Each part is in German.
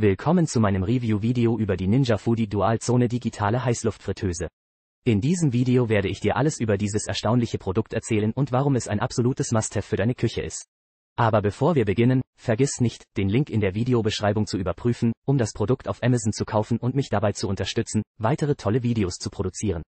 Willkommen zu meinem Review-Video über die Ninja Foodie Dualzone digitale Heißluftfritteuse. In diesem Video werde ich dir alles über dieses erstaunliche Produkt erzählen und warum es ein absolutes Must-Have für deine Küche ist. Aber bevor wir beginnen, vergiss nicht, den Link in der Videobeschreibung zu überprüfen, um das Produkt auf Amazon zu kaufen und mich dabei zu unterstützen, weitere tolle Videos zu produzieren.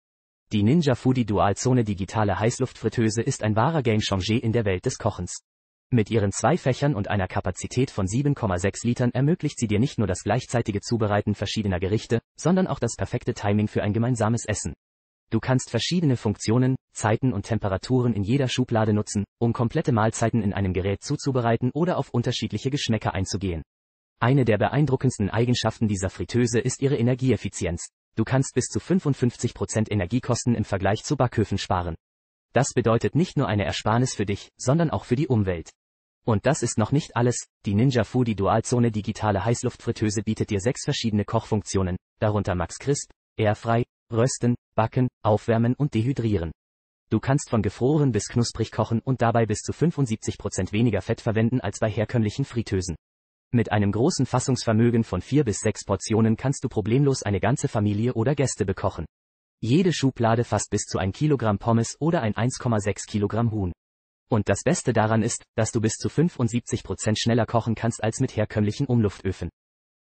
Die Ninja Foodie Dualzone digitale Heißluftfritteuse ist ein wahrer Game-Changer in der Welt des Kochens. Mit ihren zwei Fächern und einer Kapazität von 7,6 Litern ermöglicht sie dir nicht nur das gleichzeitige Zubereiten verschiedener Gerichte, sondern auch das perfekte Timing für ein gemeinsames Essen. Du kannst verschiedene Funktionen, Zeiten und Temperaturen in jeder Schublade nutzen, um komplette Mahlzeiten in einem Gerät zuzubereiten oder auf unterschiedliche Geschmäcker einzugehen. Eine der beeindruckendsten Eigenschaften dieser Fritteuse ist ihre Energieeffizienz. Du kannst bis zu 55% Energiekosten im Vergleich zu Backöfen sparen. Das bedeutet nicht nur eine Ersparnis für dich, sondern auch für die Umwelt. Und das ist noch nicht alles, die Ninja Foodie Dualzone digitale Heißluftfritteuse bietet dir sechs verschiedene Kochfunktionen, darunter Max Crisp, Airfrei, Rösten, Backen, Aufwärmen und Dehydrieren. Du kannst von gefroren bis knusprig kochen und dabei bis zu 75% weniger Fett verwenden als bei herkömmlichen Fritteusen. Mit einem großen Fassungsvermögen von vier bis sechs Portionen kannst du problemlos eine ganze Familie oder Gäste bekochen. Jede Schublade fasst bis zu ein Kilogramm Pommes oder ein 1,6 Kilogramm Huhn. Und das Beste daran ist, dass du bis zu 75 Prozent schneller kochen kannst als mit herkömmlichen Umluftöfen.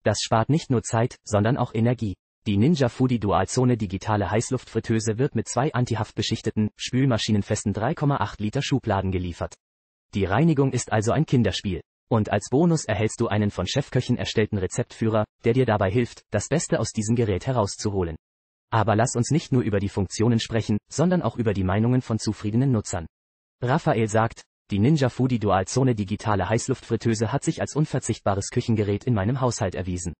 Das spart nicht nur Zeit, sondern auch Energie. Die Ninja Foodie Dualzone digitale Heißluftfritteuse wird mit zwei antihaftbeschichteten, spülmaschinenfesten 3,8 Liter Schubladen geliefert. Die Reinigung ist also ein Kinderspiel. Und als Bonus erhältst du einen von Chefköchen erstellten Rezeptführer, der dir dabei hilft, das Beste aus diesem Gerät herauszuholen. Aber lass uns nicht nur über die Funktionen sprechen, sondern auch über die Meinungen von zufriedenen Nutzern. Raphael sagt, die Ninja Foodie Dualzone digitale Heißluftfritteuse hat sich als unverzichtbares Küchengerät in meinem Haushalt erwiesen.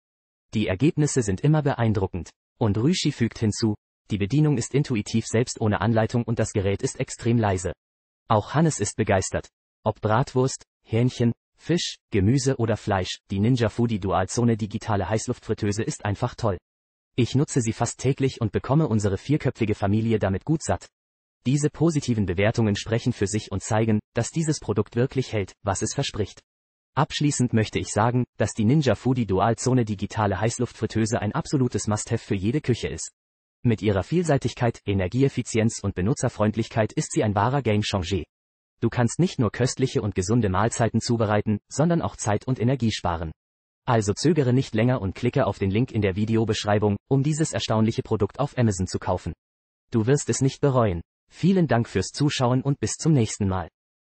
Die Ergebnisse sind immer beeindruckend. Und Rüshi fügt hinzu, die Bedienung ist intuitiv selbst ohne Anleitung und das Gerät ist extrem leise. Auch Hannes ist begeistert. Ob Bratwurst, Hähnchen, Fisch, Gemüse oder Fleisch, die Ninja Foodie Dualzone digitale Heißluftfritteuse ist einfach toll. Ich nutze sie fast täglich und bekomme unsere vierköpfige Familie damit gut satt. Diese positiven Bewertungen sprechen für sich und zeigen, dass dieses Produkt wirklich hält, was es verspricht. Abschließend möchte ich sagen, dass die Ninja Foodie Dualzone digitale Heißluftfritteuse ein absolutes Must-have für jede Küche ist. Mit ihrer Vielseitigkeit, Energieeffizienz und Benutzerfreundlichkeit ist sie ein wahrer Game-Changer. Du kannst nicht nur köstliche und gesunde Mahlzeiten zubereiten, sondern auch Zeit und Energie sparen. Also zögere nicht länger und klicke auf den Link in der Videobeschreibung, um dieses erstaunliche Produkt auf Amazon zu kaufen. Du wirst es nicht bereuen. Vielen Dank fürs Zuschauen und bis zum nächsten Mal.